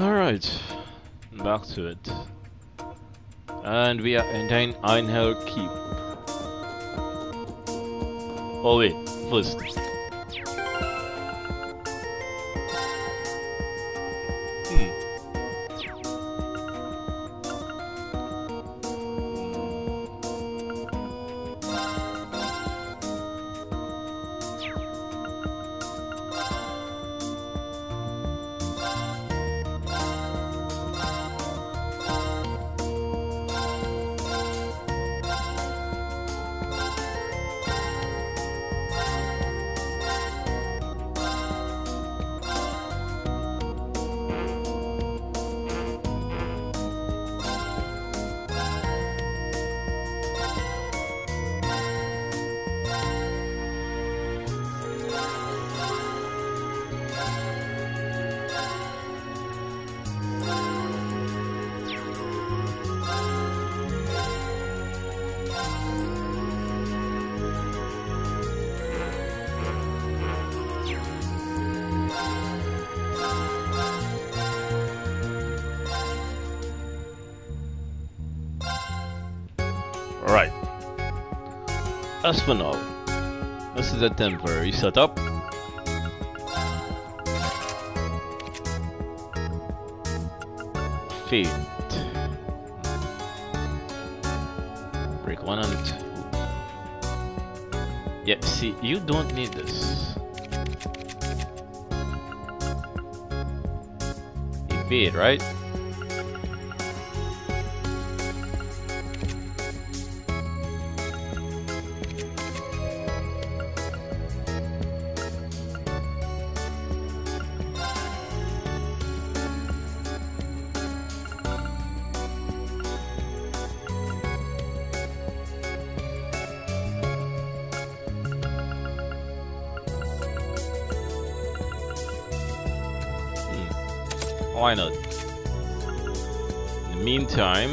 Alright, back to it. And we are entering Einhel Keep. Oh wait, first. For now, this is a temporary setup. Feet. Break one and two. Yeah, see, you don't need this. Evade, right? Meantime,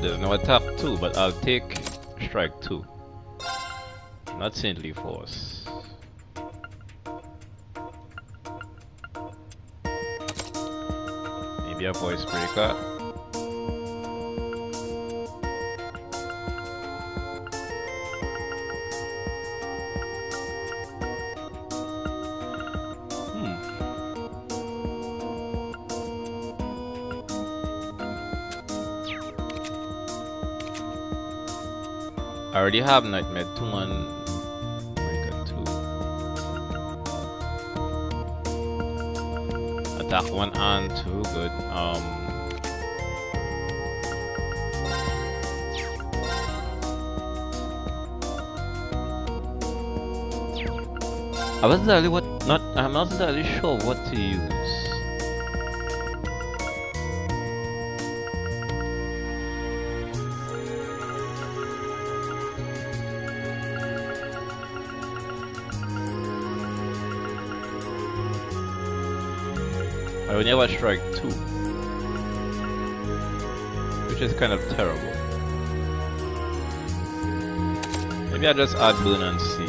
there's no attack 2, but I'll take strike 2. Not saintly force. Maybe a voice breaker. Already have Nightmare 2 and Breaker 2. Attack 1 and 2, good. Um, I wasn't really what not I'm not really sure what to use. Never strike two. Which is kind of terrible. Maybe I'll just add burn and see.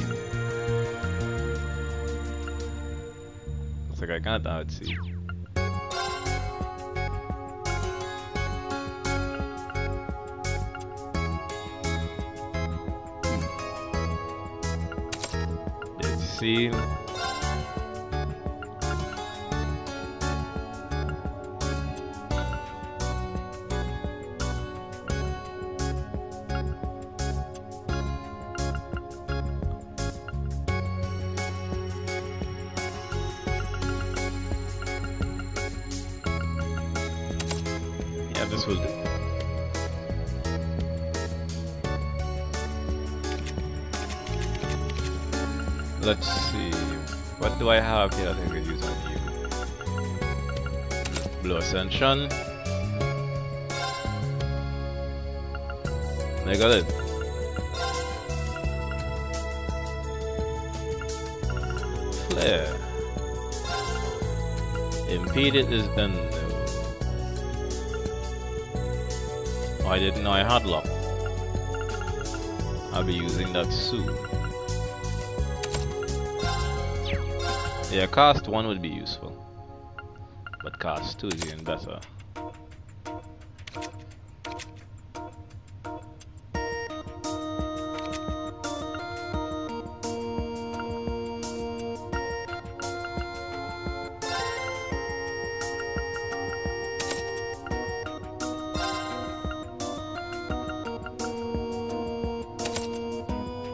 It's like I can't add see. Let's hmm. see. Blue Ascension. Megalith. Flare. Impeded is done. I didn't I had lock. I'll be using that soon. Yeah, cast 1 would be useful. 2 is even better.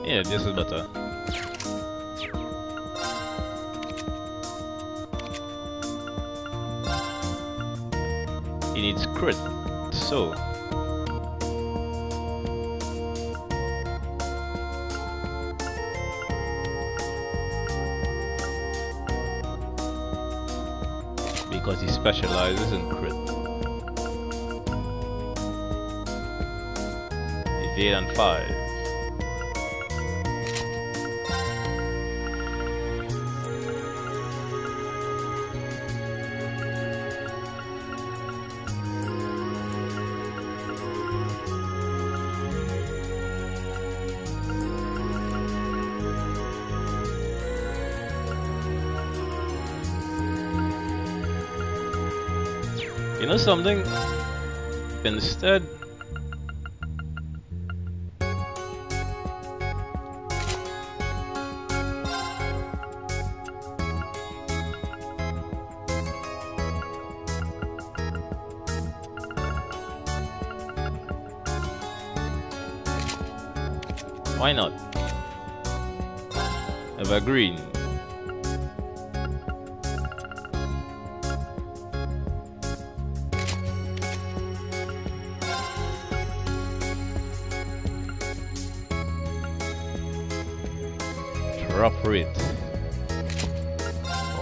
Yeah, this is better. Crit, so. Because he specializes in crit. Evade and 5. Something? Instead...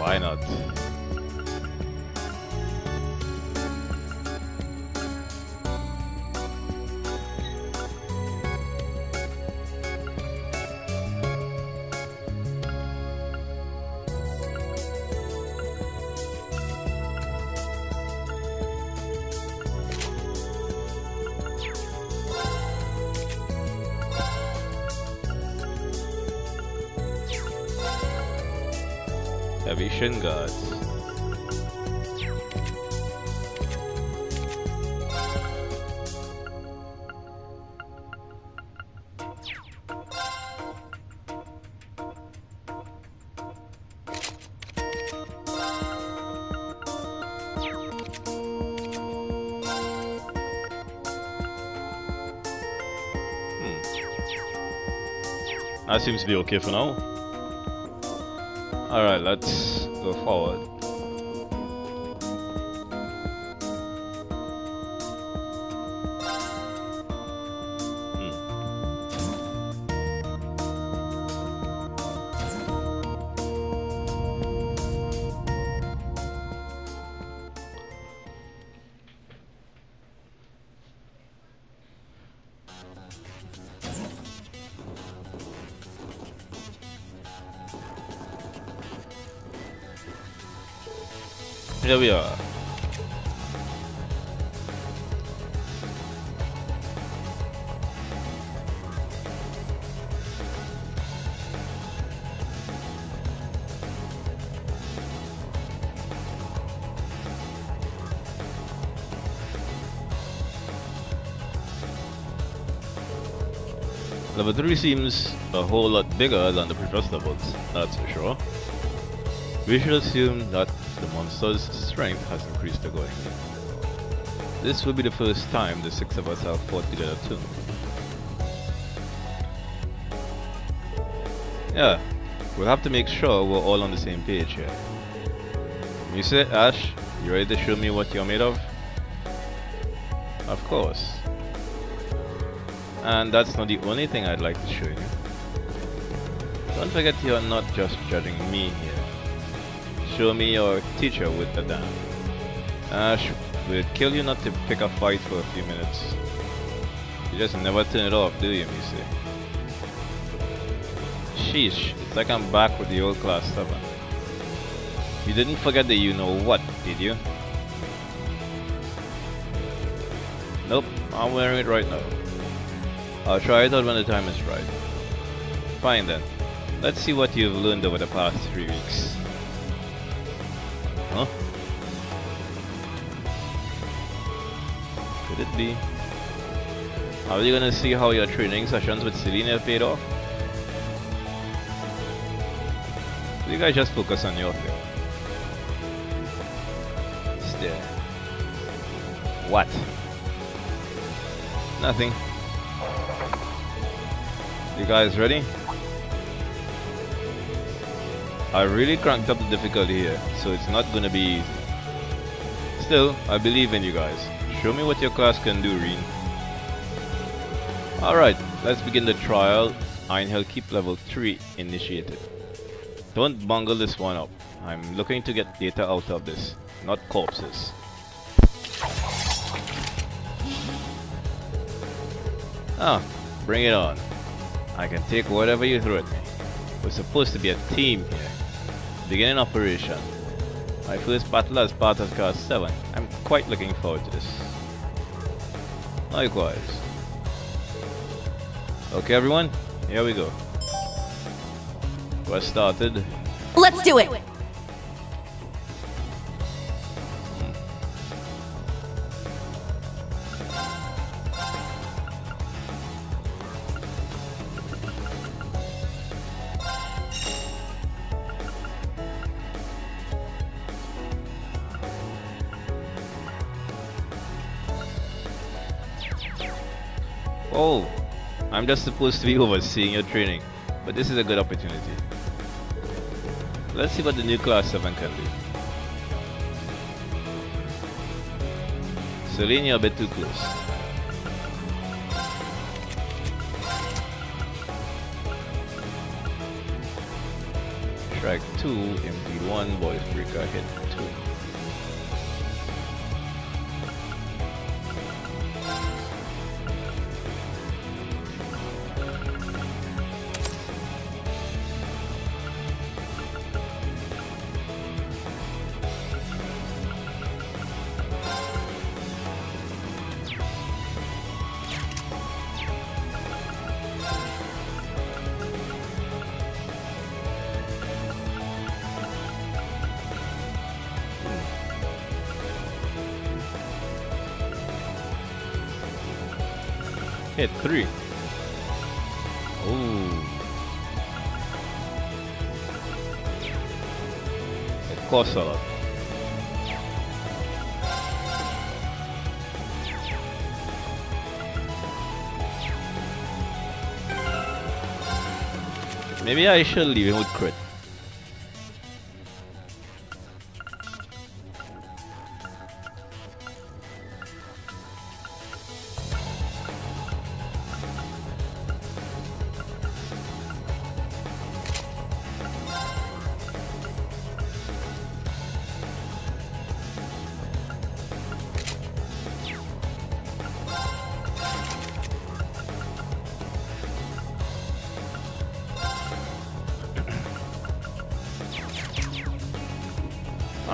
Why That seems to be okay for now. Alright, let's go forward. Here we are. Level 3 seems a whole lot bigger than the previous levels, that's for sure. We should assume that the monster's strength has increased accordingly. This will be the first time the six of us have fought together too. Yeah, we'll have to make sure we're all on the same page here. You say, Ash, you ready to show me what you're made of? Of course. And that's not the only thing I'd like to show you. Don't forget you're not just judging me here. Show me your teacher with the dam. Uh, Ash, will it kill you not to pick a fight for a few minutes? You just never turn it off, do you, Missy? Sheesh, it's like I'm back with the old class 7. You didn't forget the you know what, did you? Nope, I'm wearing it right now. I'll try it out when the time is right. Fine then. Let's see what you've learned over the past three weeks. Could it be? Are you gonna see how your training sessions with Selena paid off? You guys just focus on your thing. Still. What? Nothing. You guys ready? I really cranked up the difficulty here, so it's not gonna be easy. Still, I believe in you guys. Show me what your class can do, Rean. Alright, let's begin the trial. Einhel keep level 3 initiated. Don't bungle this one up. I'm looking to get data out of this, not corpses. Ah, bring it on. I can take whatever you throw at me. We're supposed to be a team here. Beginning operation. My first battle as part of Class 7. I'm quite looking forward to this. Likewise. Okay everyone, here we go. Quest started. Let's do it! I'm just supposed to be overseeing your training, but this is a good opportunity. Let's see what the new class 7 can do. You're a bit too close. Strike 2, MP1, voice breaker, hit Hit three. Ooh. It costs a lot. Maybe I should leave him with crit.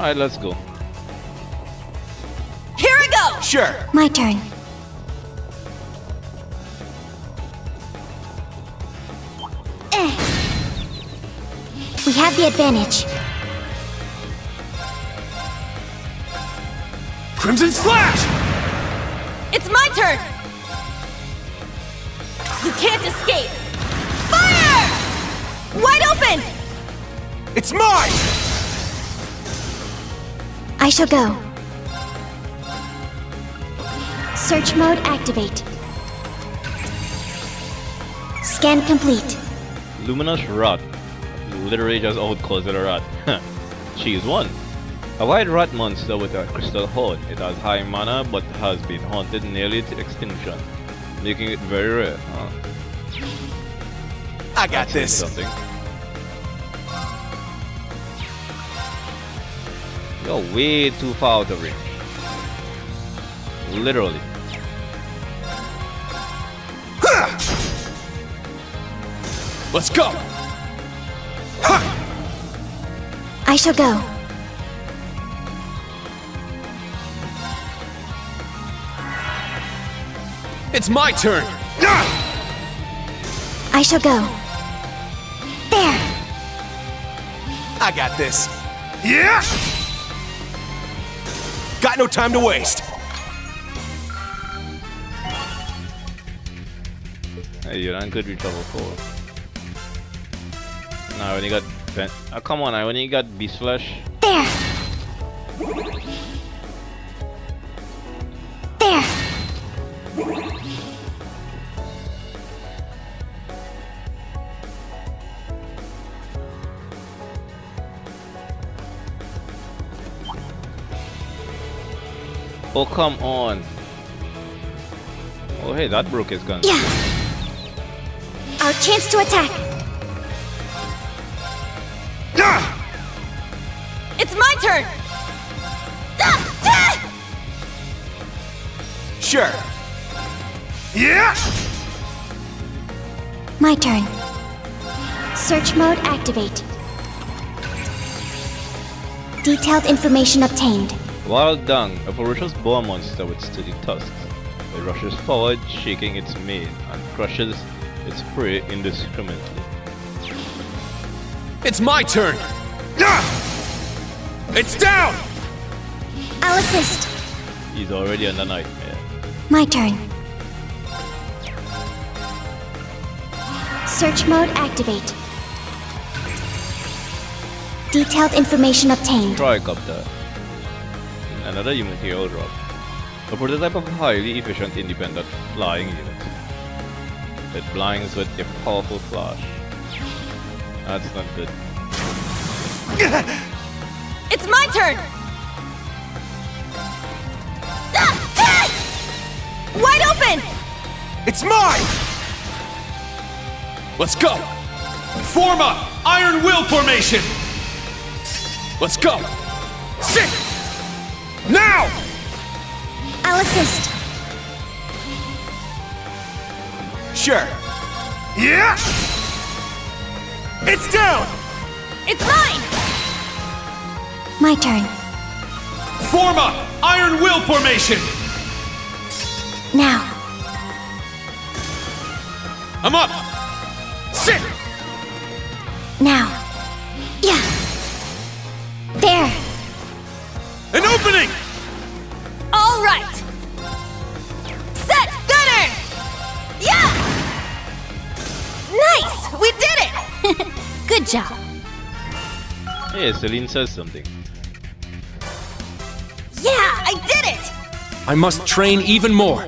Alright, let's go. Here I go! Sure. My turn. Eh. We have the advantage. Crimson Slash! It's my turn! You can't escape! Fire! Wide open! It's mine! I shall go. Search mode activate. Scan complete. Luminous Rot. Literally just out calls it a rat. Choose one. A white rat monster with a crystal hoard. It has high mana but has been haunted nearly to extinction, making it very rare. Huh? I got Saying this. Something. You're way too far out of range. Literally. Let's go! I shall go. It's my turn! I shall go. There! I got this. Yeah! Got no time to waste. Hey, you don't good reach level 4. Nah, I only got... Ben oh, come on, eh, I only got Beast Flesh. There! There! Oh, come on. Oh, hey, that broke his gun. Yeah! Our chance to attack! Ah! It's my turn! Sure. Yeah! My turn. Search mode activate. Detailed information obtained. Wild Dung, a ferocious boar monster with sturdy tusks. It rushes forward, shaking its mane, and crushes its prey indiscriminately. It's my turn! It's down! I'll assist. He's already under nightmare. My turn. Search mode activate. Detailed information obtained. Tricopter. Another material drop. A prototype of a highly efficient independent flying unit. It blinds with a powerful flash. That's not good. It's my turn! Ah, ah! Wide open! It's mine! Let's go! Form up! Iron Will formation! Let's go! Sit! Now! I'll assist. Sure. Yeah! It's down! It's mine! My turn. Form up! Iron Will formation! Now. I'm up! Sit! Now. Celine says something. Yeah, I did it! I must train even more.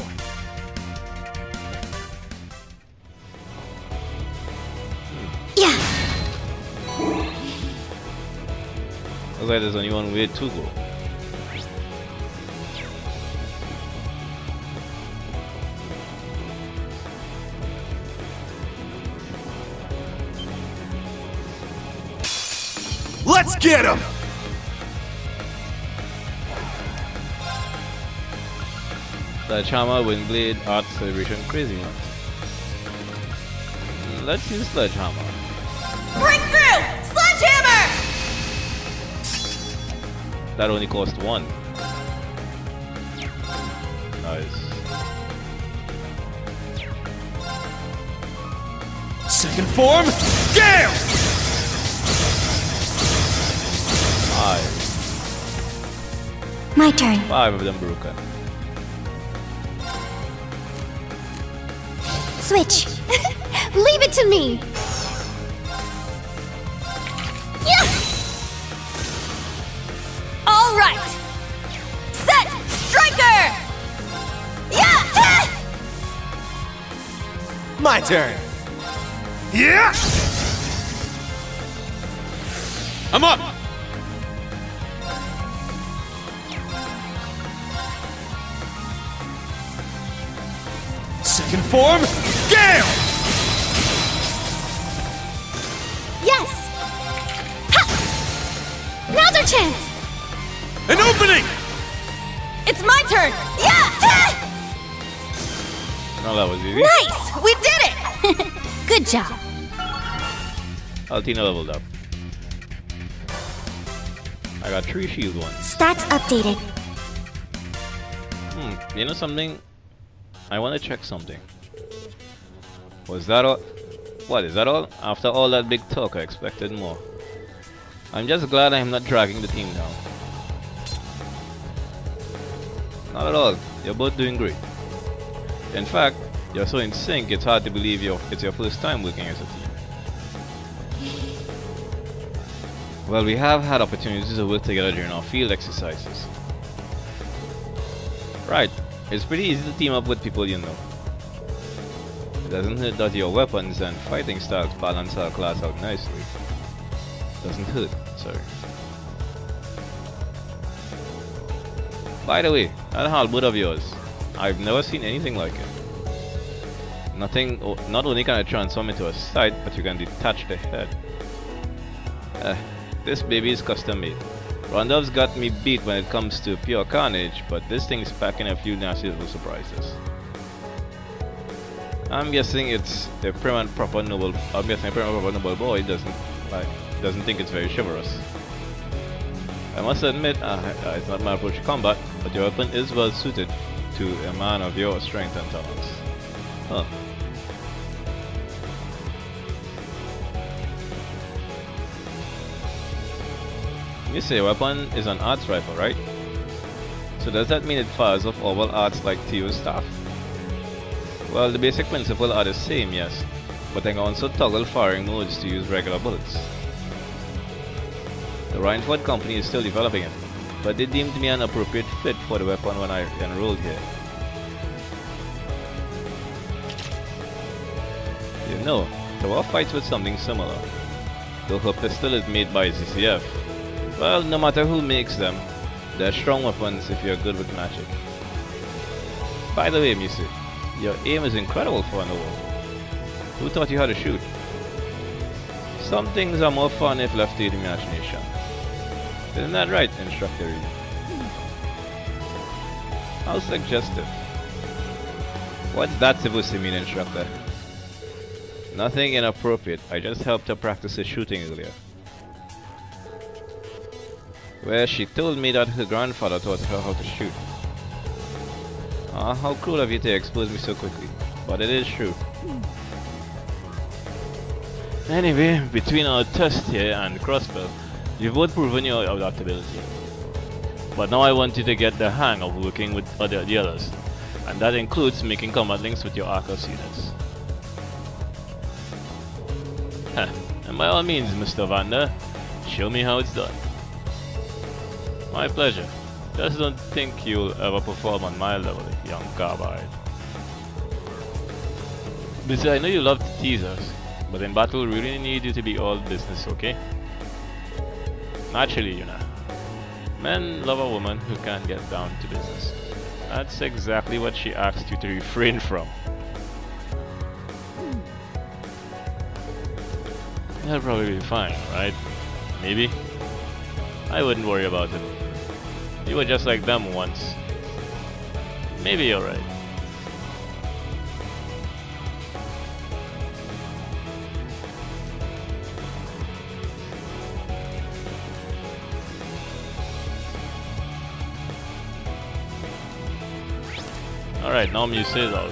Yeah. Looks like there's only one way to go. Get him! Sledgehammer, Windblade, Art Celebration, Crazy One. Let's use Sledgehammer. Breakthrough! Sledgehammer! That only cost one. Nice. Second form, Gale! Five. My turn. Five of them broken. Switch. Leave it to me. Yeah! All right! Set! Striker! Yeah! Ah! My turn. Yeah! I'm up! Form, Gale! Yes. Ha! Now's our chance. An opening! It's my turn! Yeah! Ah! No, that was easy. Nice! We did it! Good job. Altina leveled up. I got three shield ones. Stats updated. Hmm, you know something? I want to check something. Was that all? What, is that all? After all that big talk, I expected more. I'm just glad I am not dragging the team down. Not at all. You're both doing great. In fact, you're so in sync, it's hard to believe you're, it's your first time working as a team. Well, we have had opportunities to work together during our field exercises. Right, it's pretty easy to team up with people you know. Doesn't hurt that your weapons and fighting styles balance our class out nicely. Doesn't hurt, sorry. By the way, that halberd of yours, I've never seen anything like it. Nothing, not only can it transform into a sight, but you can detach the head. Uh, this baby is custom made. Rondov's got me beat when it comes to pure carnage, but this thing's packing a few nasty little surprises. I'm guessing it's a prim and proper noble. I'm guessing a prim and proper noble boy doesn't like doesn't think it's very chivalrous. I must admit, uh, it's not my approach to combat, but your weapon is well suited to a man of your strength and talents. Huh. You say weapon is an arts rifle, right? So does that mean it fires off all arts like Tio's staff? Well, the basic principle are the same, yes, but I can also toggle firing modes to use regular bullets. The Reinford company is still developing it, but they deemed me an appropriate fit for the weapon when I enrolled here. You know, Toa fights with something similar, though her pistol is made by ZCF, well, no matter who makes them, they're strong weapons if you're good with magic. By the way, Misu, your aim is incredible for an owl. Who taught you how to shoot? Some things are more fun if left to the imagination. Isn't that right, Instructor How suggestive. What's that supposed to mean, Instructor? Nothing inappropriate. I just helped her practice her shooting earlier where she told me that her grandfather taught her how to shoot. Ah, how cruel of you to expose me so quickly, but it is true. Anyway, between our test here and crossbow, you've both proven your adaptability. But now I want you to get the hang of working with other dealers, and that includes making combat links with your Arcus units. And by all means, Mr. Vander, show me how it's done. My pleasure. Just don't think you'll ever perform on my level, young carbide. Besides, I know you love to tease us, but in battle we really need you to be all business, okay? Naturally, you know. Men love a woman who can get down to business. That's exactly what she asked you to refrain from. That'll probably be fine, right? Maybe? I wouldn't worry about it. You were just like them once. Maybe you're right. Alright, now Muse out.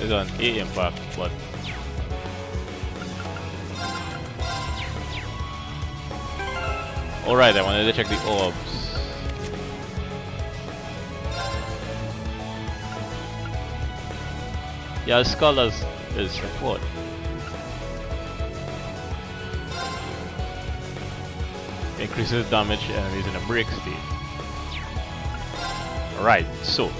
It's an A impact, but Oh, Alright, I wanted to check the orbs. Yeah, Skull is, is report. Increases damage uh, and is in a break state. Alright, so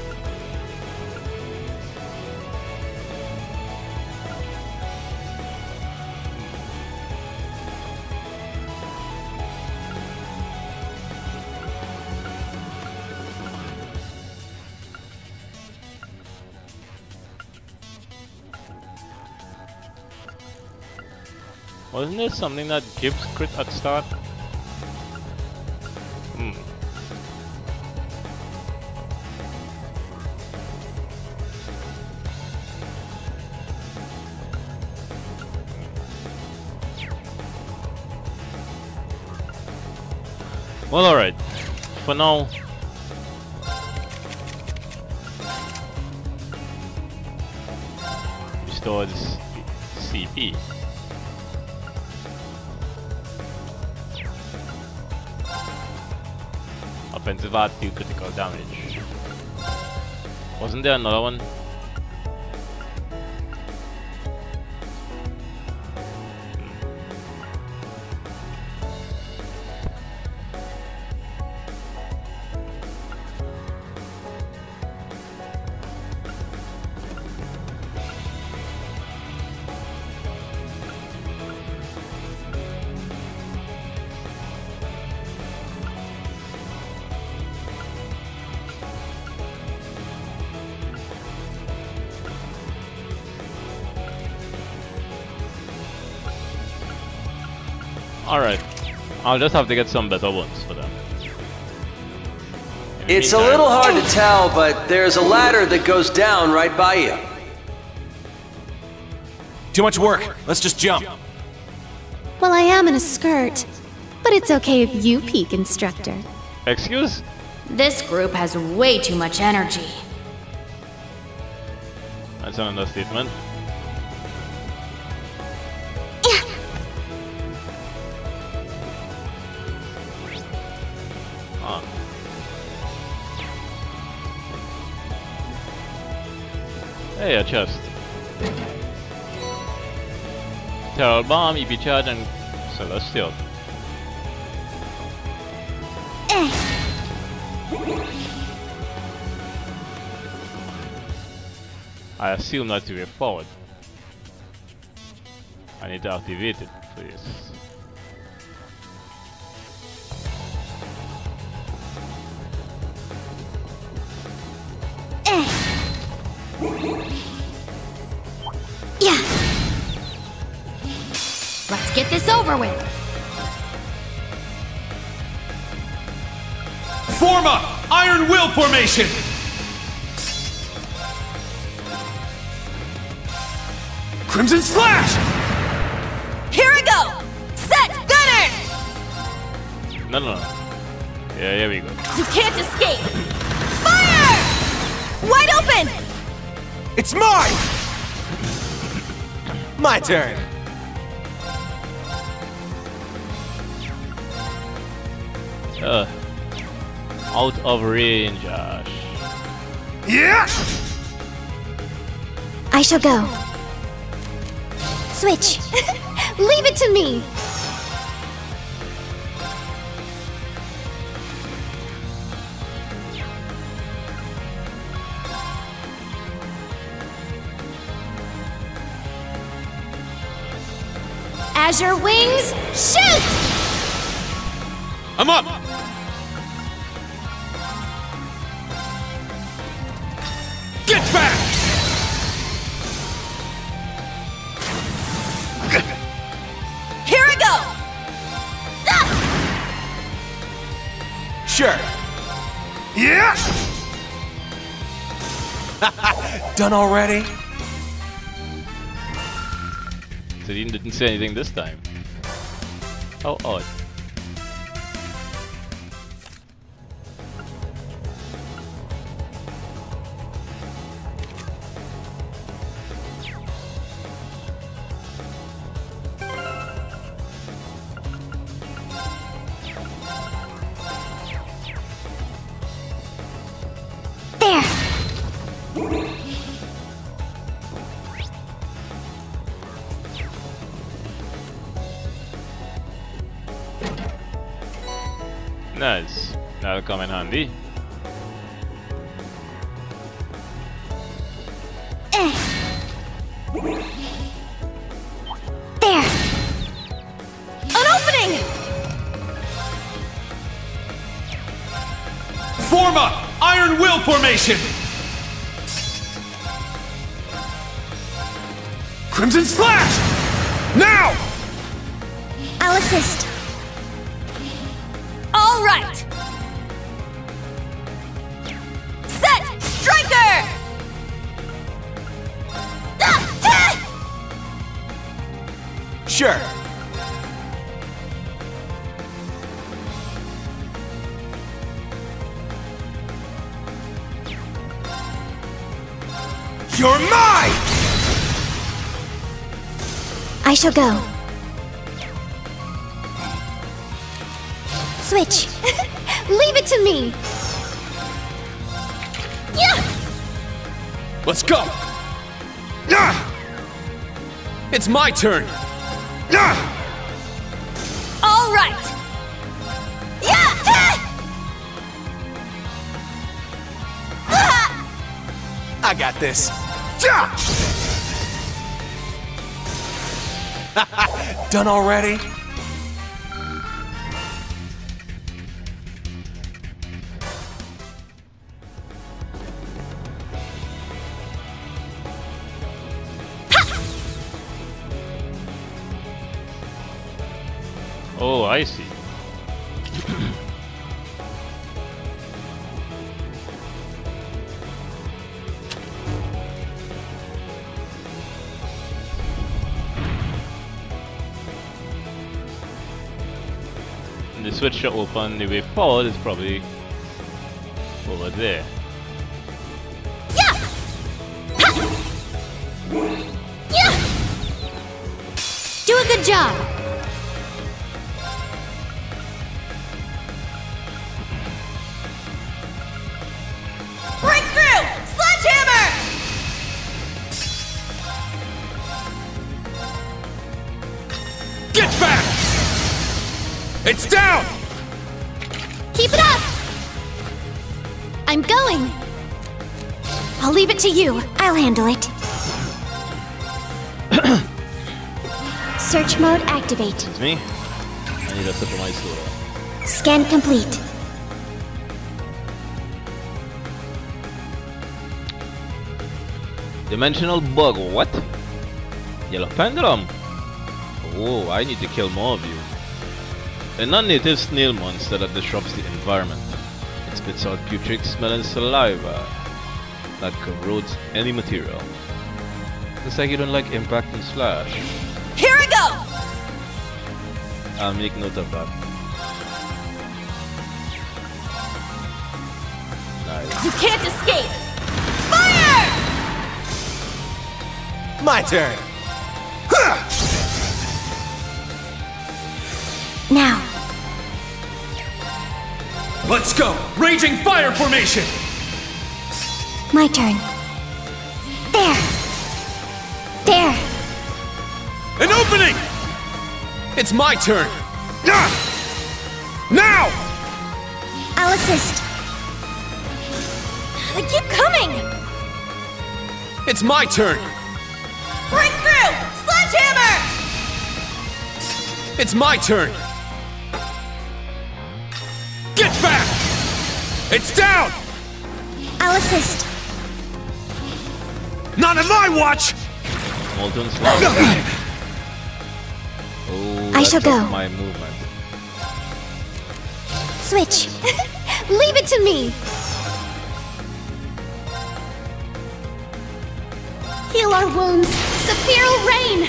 Wasn't there something that gives crit at start? Hmm. Well, alright. For now, Art deal critical damage. Wasn't there another one? Alright. I'll just have to get some better ones for them. In the It's a little hard to tell, but there's a ladder that goes down right by you. Too much work. Let's just jump. Well, I am in a skirt. But it's okay if you peek, instructor. Excuse? This group has way too much energy. That's an understatement. Chest. Terror Bomb, EP Charge, and Celestial. I assume that's the way forward. I need to activate it, please. Form up! Iron Will formation! Crimson Slash! Here I go! Set! Gunner! No, no, no. Yeah, here we go. You can't escape! Fire! Wide open! It's mine! My turn. Uh, out of range, Josh. Yeah! I shall go. Switch. Leave it to me. Azure wings, shoot! I'm up! Done already? So he didn't say anything this time. How odd. Nice. That'll come in handy. There. An opening! Form up! Iron Will formation! Crimson Slash! Now! I'll assist. I shall go. Switch. Leave it to me. Yeah! Let's go! Ah! It's my turn! Ah! All right. Yeah. I got this. Ja! Done already? Oh, I see. Switch to open the way forward is probably over there. Yeah! Do a good job. It to you. I'll handle it. Search mode activate. It's me. I need a sip of my soda. Scan complete. Dimensional bug, what? Yellow pendulum. Oh, I need to kill more of you. A non-native snail monster that disrupts the environment. It spits out putrid smelling saliva that corrodes any material. Looks like you don't like impact and slash. Here I go. I'll make note of that. Nice. You can't escape. Fire. My turn! Now, Let's go! Raging fire formation! My turn. There. There. An opening! It's my turn! Ah! Now! I'll assist. They keep coming. It's my turn! Breakthrough. Sledgehammer. It's my turn! Get back! It's down! I'll assist. Not on my watch! Molten slash. Oh, I shall go. My movement. Switch. leave it to me. Heal our wounds. Sephiral rain.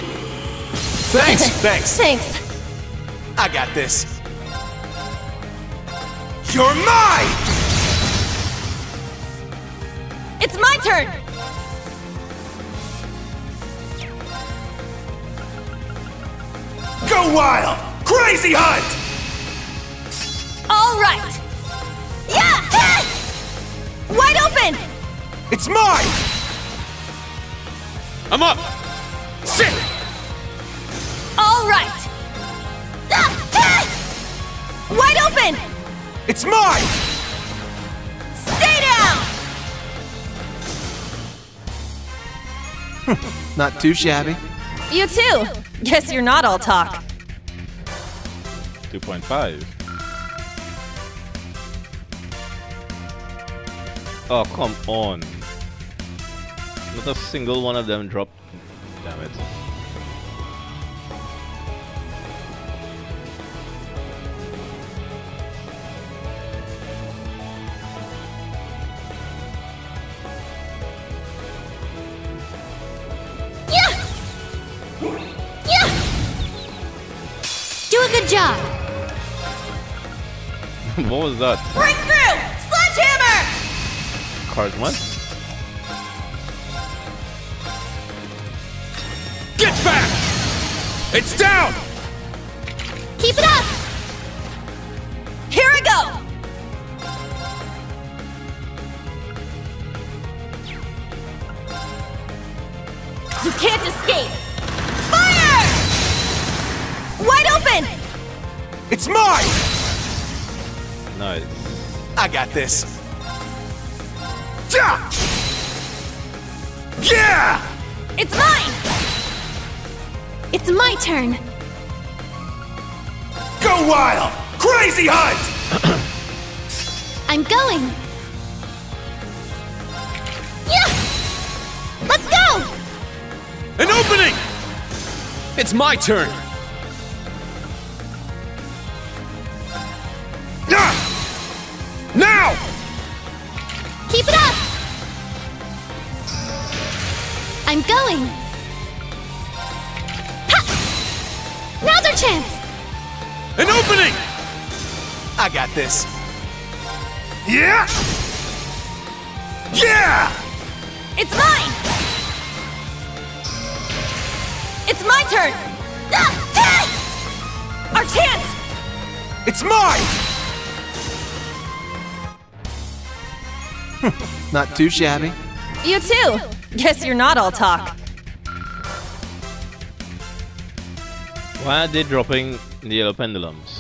Thanks, thanks. Thanks. I got this. You're mine! It's my turn. Go wild! Crazy hunt! All right. Yeah. Wide open. It's mine! I'm up! Sit! All right. Wide open. It's mine! Stay down. Not too shabby. You too. Guess you're not all talk. 2.5. Oh, come on. Not a single one of them dropped. Damn it. what was that? Breakthrough! Sledgehammer! Card one. Get back! It's down! Keep it up! I got this. Yeah! It's mine! It's my turn. Go wild! Crazy hunt! I'm going. Yeah! Let's go! An opening! It's my turn! This. Yeah! Yeah! It's mine! It's my turn! Ah! Our chance! It's mine! Not too shabby. You too! Guess you're not all talk. Why are they dropping the yellow pendulums?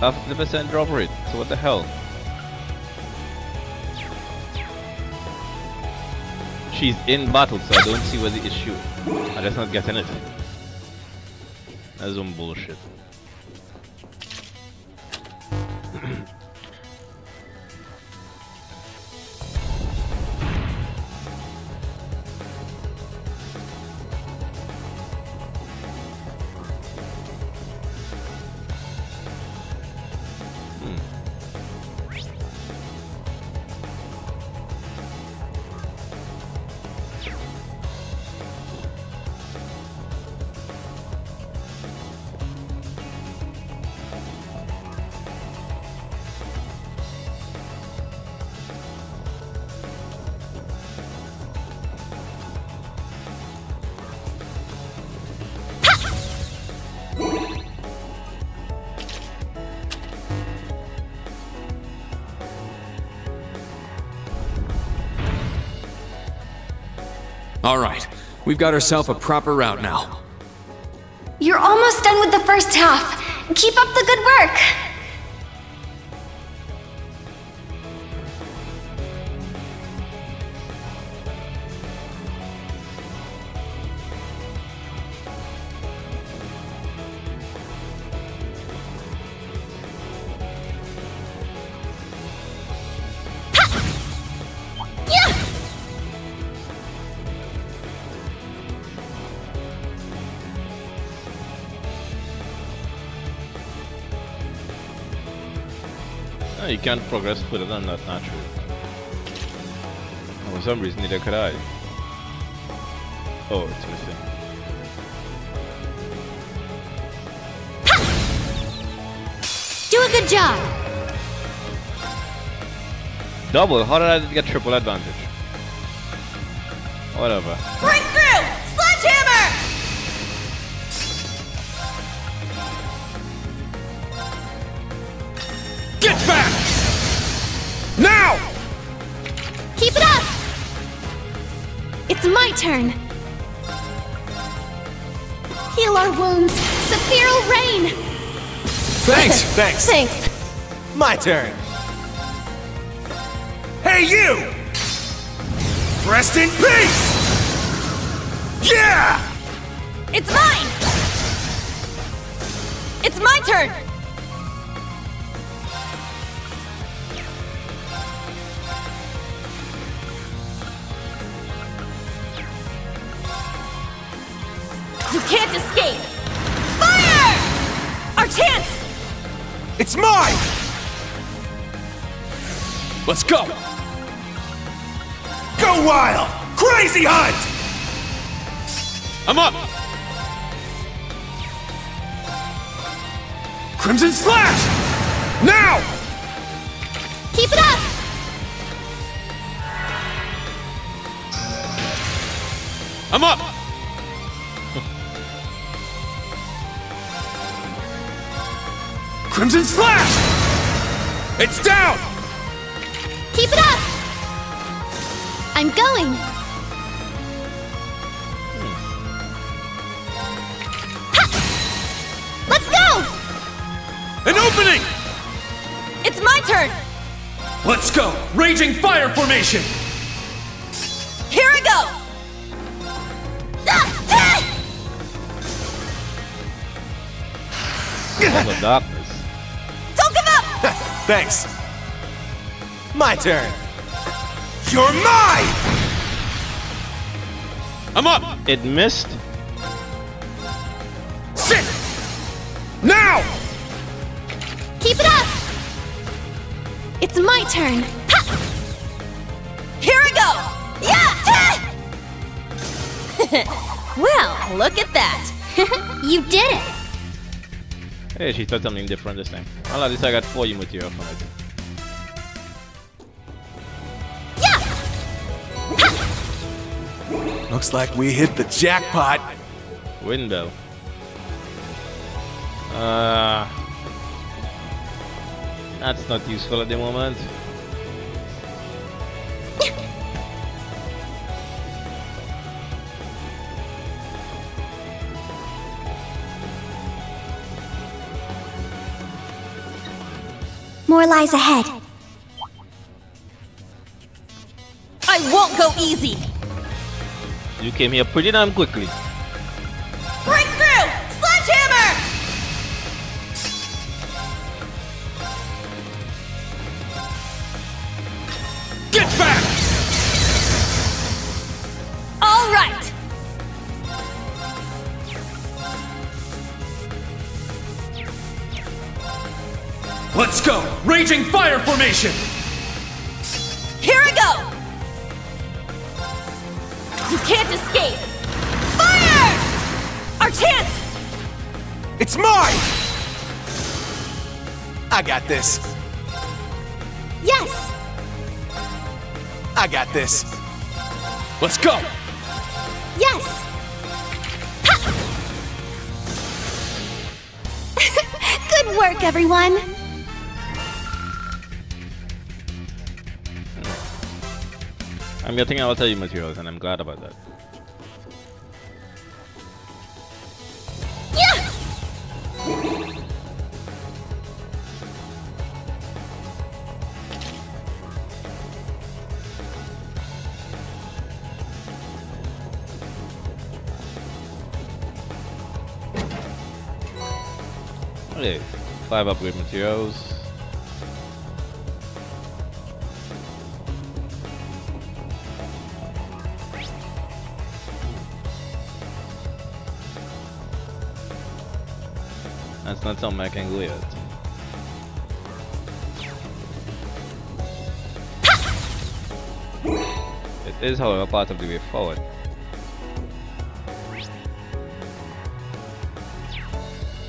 Half the percent drop rate, so what the hell? She's in battle, so I don't see where the issue. I'm just not getting it. That's some bullshit. We've got ourselves a proper route now. You're almost done with the first half. Keep up the good work. You can't progress further than that naturally. For some reason, neither could I. Oh, it's missing. Do a good job. Double? How did I get triple advantage? Whatever. Break turn. Heal our wounds. Sephiral Rain! Thanks, thanks. Thanks. My turn. Hey, you! Rest in peace! Yeah! It's mine! It's my turn! I'm up! Crimson Slash! It's down! Keep it up! I'm going! Ha! Let's go! An opening! It's my turn! Let's go! Raging Fire Formation! All the darkness. Don't give up! Thanks. My turn. You're mine! I'm up! It missed. Sit! Now! Keep it up! It's my turn! Ha! Here I go! Yeah! ah! well, look at that! you did it! Hey, she thought something different this time. Well, at least I got 40 material from it. Yeah! Looks like we hit the jackpot. Window. Uh, that's not useful at the moment. More lies ahead. I won't go easy! You came here pretty damn quickly. Breakthrough! Sledgehammer! Get back! All right! Let's go! Raging Fire Formation! Here I go! You can't escape! Fire! Our chance! It's mine! I got this. Yes! I got this. Let's go! Yes! Ha! Good work, everyone! I'm getting a lot of materials and I'm glad about that. Okay, five upgrade materials. That's not something I can do yet. It is, however, part of the way forward.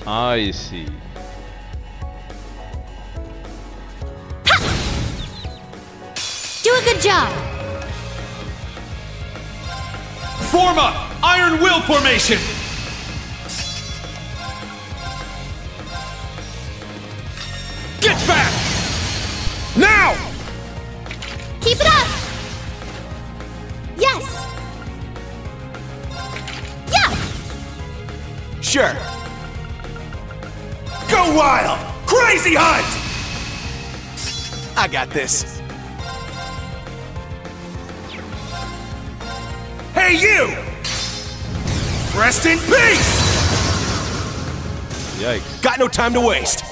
Ah, I see. Do a good job! Form up! Iron Will Formation! Crazy hunt! I got this. Hey, you! Rest in peace! Yikes. Got no time to waste.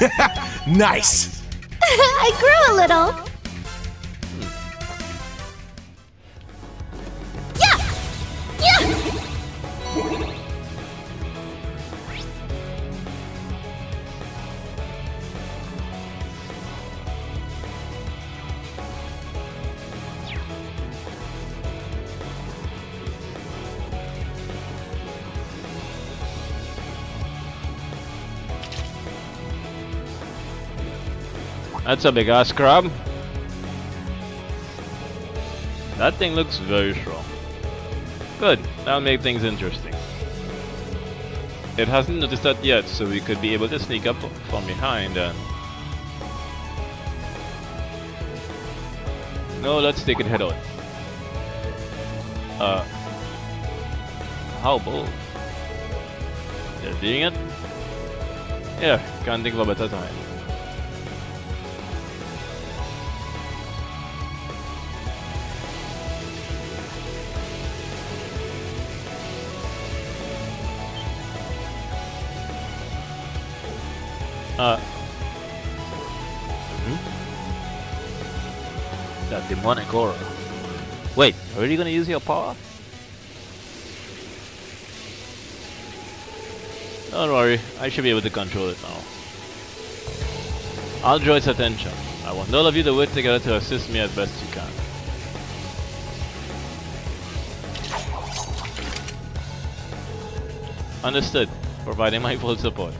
nice. I grew a little. That's a big ass crab. That thing looks very strong. Good, that'll make things interesting. It hasn't noticed that yet, so we could be able to sneak up from behind and... No, let's take it head on. Uh... How bold? They're doing it? Yeah, can't think of a better time. Uh. Hmm? That demonic aura. Wait, are you gonna use your power? Don't worry, I should be able to control it now. I'll draw its attention. I want all of you to work together to assist me as best you can. Understood, providing my full support.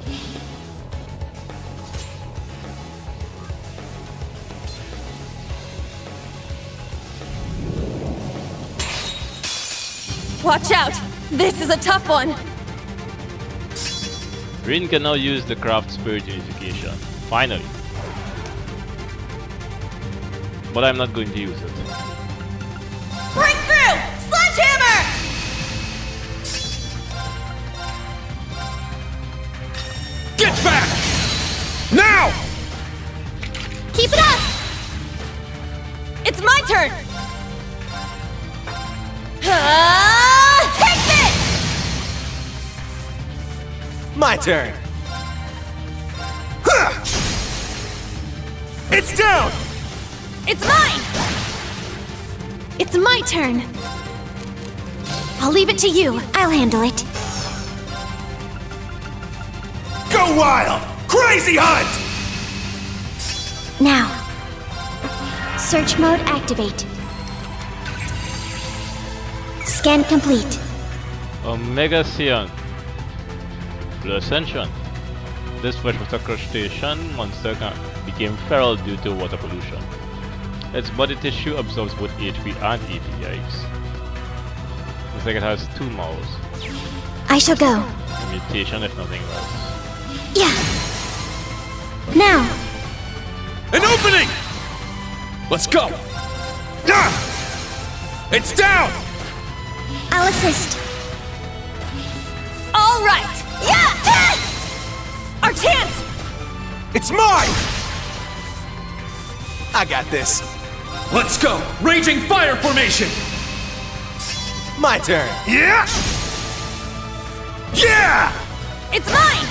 Watch out! This is a tough one! Rean can now use the craft spirit unification. Finally. But I'm not going to use it. My turn. It's down! It's mine! It's my turn. I'll leave it to you. I'll handle it. Go wild! Crazy hunt! Now. Search mode activate. Scan complete. Omega Sion. Blue Ascension. This freshwater crustacean monster can- became feral due to water pollution. Its body tissue absorbs both HP and APIs. Looks like it has two mouths. I shall go. A mutation if nothing else. Yeah. Now. An opening! Let's go! Ah! It's down! I'll assist. All right! Yeah! Our chance! It's mine! I got this. Let's go! Raging fire formation! My turn. Yeah! Yeah! It's mine!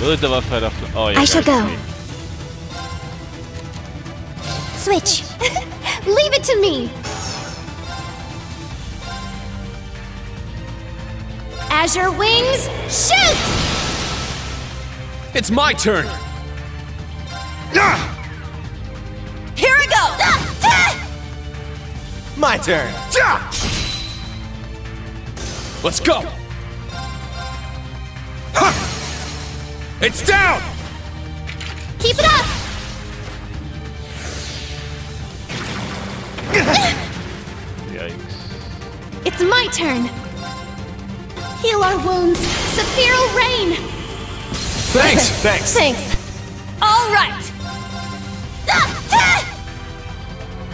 Bird of a feather Oh, yeah. I shall go. wait. Switch. leave it to me. Azure wings, shoot! It's my turn. Here I go! My turn. Ja! Let's go. It's down. Keep it up! Yikes. It's my turn. Heal our wounds. Sephiral rain. Thanks. Thanks. Thanks. All right!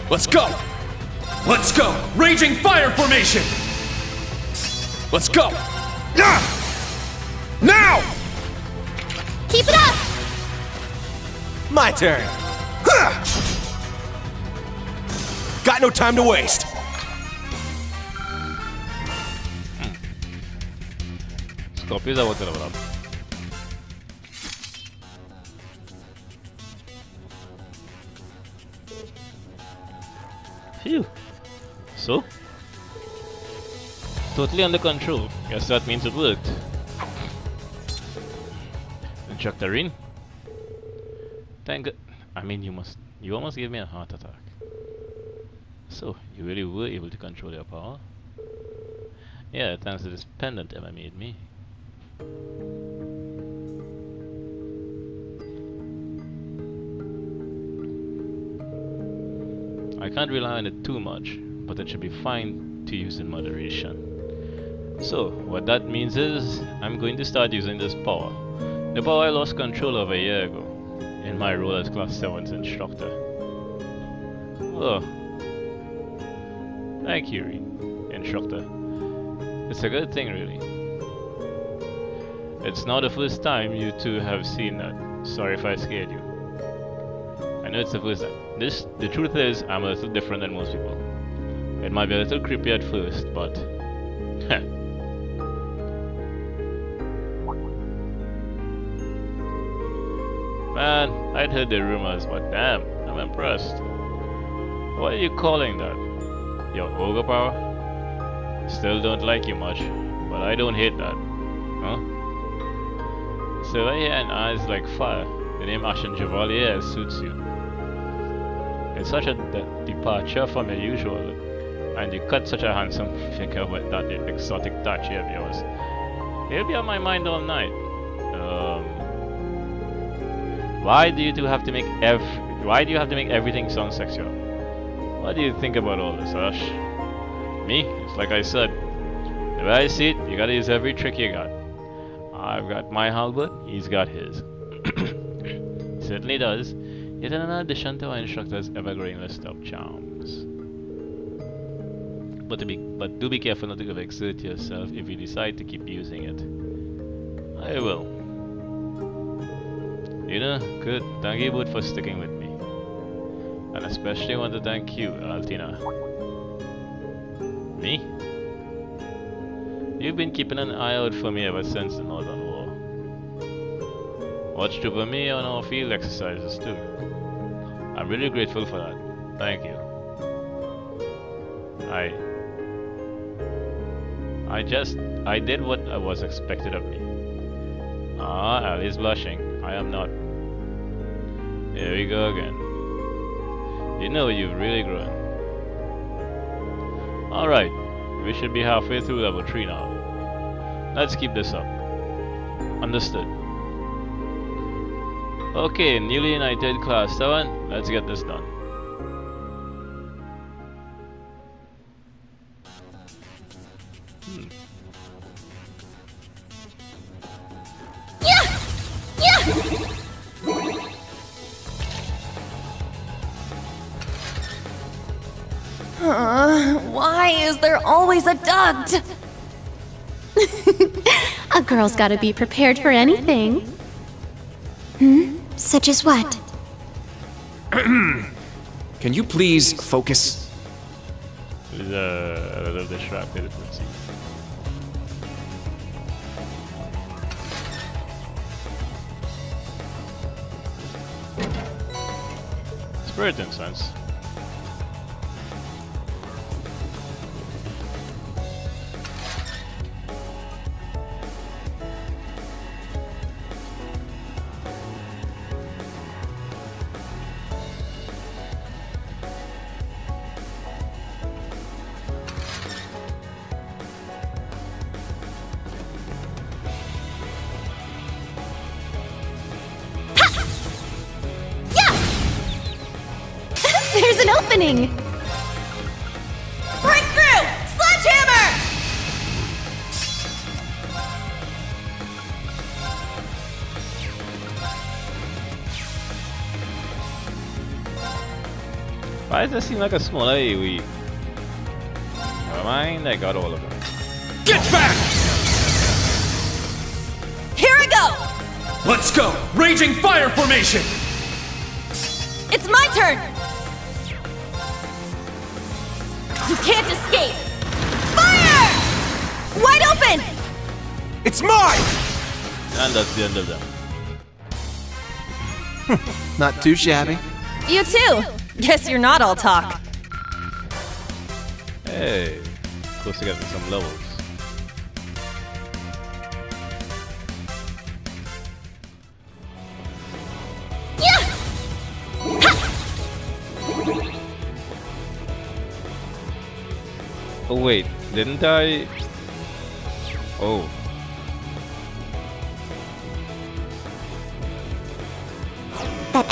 Let's go. Let's go. Raging fire formation. Let's go. Now. Keep it up! My turn. Got no time to waste. Scorpios are what to. Phew. So? Totally under control. Guess that means it worked. Injectorine? Thank I mean, you must. You almost gave me a heart attack. So, you really were able to control your power? Yeah, thanks to this pendant Emma made me. I can't rely on it too much, but it should be fine to use in moderation. So, what that means is, I'm going to start using this power. The power I lost control of a year ago, in my role as Class 7's instructor. Oh. Thank you, instructor. It's a good thing, really. It's not the first time you two have seen that. Sorry if I scared you. I know it's the first time. This, the truth is, I'm a little different than most people. It might be a little creepy at first, but... Man, I'd heard the rumors, but damn, I'm impressed. What are you calling that? Your ogre power? Still don't like you much, but I don't hate that. So I hear an eyes like fire. The name Ashen Chevalier suits you. It's such a de departure from your usual look, and you cut such a handsome figure with that exotic touch of yours. It'll be on my mind all night. Um, why do you two have to make ev? Why do you have to make everything sound sexual? What do you think about all this, Ash? Me? It's like I said. The way I see it, you gotta use every trick you got. I've got my halberd, he's got his. Certainly does. Yet another addition to our instructor's ever-growing list of charms. But, be, but do be careful not to overexert yourself if you decide to keep using it. I will. You know, good. Thank you both for sticking with me. And especially want to thank you, Altina. Me? You've been keeping an eye out for me ever since the Northern War. Watched over me on our field exercises too. I'm really grateful for that. Thank you. I... I just... I did what I was expected of me. Ah, Ali's blushing. I am not. Here we go again. You know you've really grown. Alright, we should be halfway through level 3 now. Let's keep this up. Understood. Okay, newly united class 7, let's get this done. Hmm. Uh, why is there always a duct? a girl's gotta be prepared for anything. Hmm? Such as what? Can you please focus? He's uh, does that seem like a smaller AoE? Never mind, I got all of them. Get back! Here I go! Let's go! Raging fire formation! It's my turn! You can't escape! Fire! Wide open! It's mine! And that's the end of them. Not too shabby. You too! Guess you're not all talk. Hey, close to getting some levels. Oh wait, didn't I? Oh.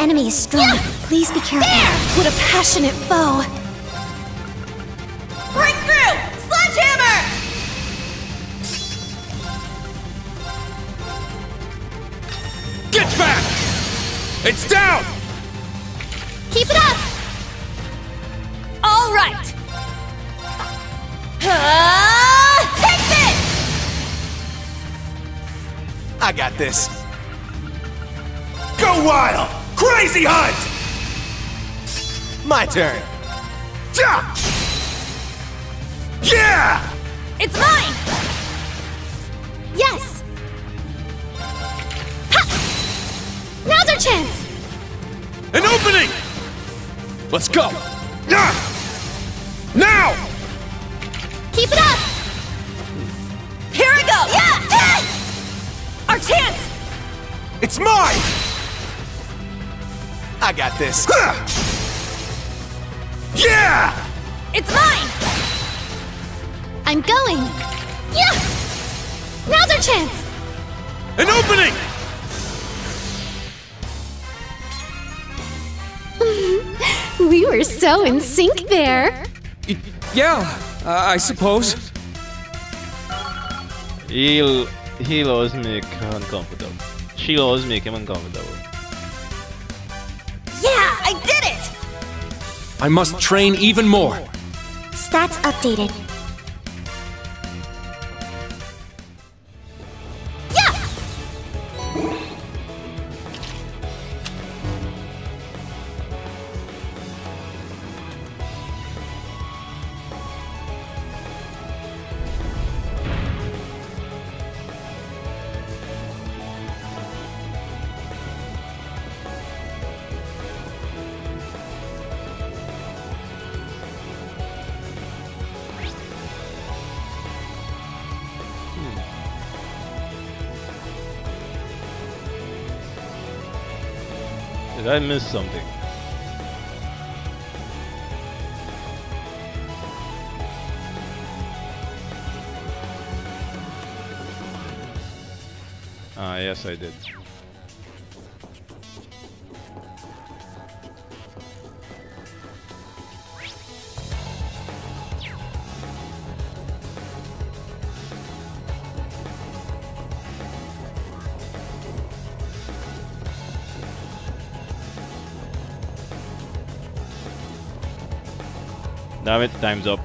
enemy is strong. Please be careful. There! What a passionate foe! Break through! Sledgehammer! Get back! It's down! Keep it up! All right! Uh, take this! I got this. Go wild! Crazy hunt! My turn. Ja! Yeah! It's mine! Yes! Ha! Now's our chance! An opening! Let's go! Yeah! Now! Keep it up! Here I go! Yeah! Our chance! It's mine! I got this. Yeah! It's mine! I'm going! Yeah! Now's our chance! An opening! We were so in sync there! Yeah, uh, I suppose. He'll he'll always make her uncomfortable. She'll always make him uncomfortable. I must train even more. Stats updated. Did I miss something? Ah, yes, I did. Damn time's up.